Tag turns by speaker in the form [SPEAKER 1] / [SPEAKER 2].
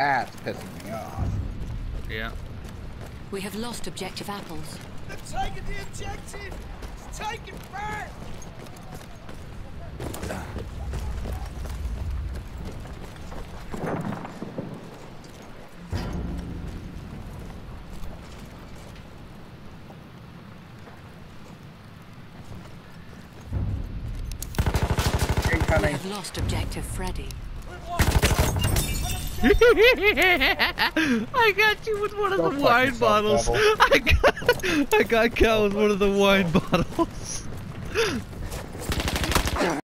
[SPEAKER 1] That's pissing me off.
[SPEAKER 2] Yeah.
[SPEAKER 3] We have lost objective apples.
[SPEAKER 4] They're taking the objective! It's taken back!
[SPEAKER 3] We have lost objective Freddy.
[SPEAKER 2] I got you with one of the wine
[SPEAKER 1] yourself,
[SPEAKER 2] bottles.
[SPEAKER 1] devil.
[SPEAKER 2] I got, I got Cal with one of the wine bottles.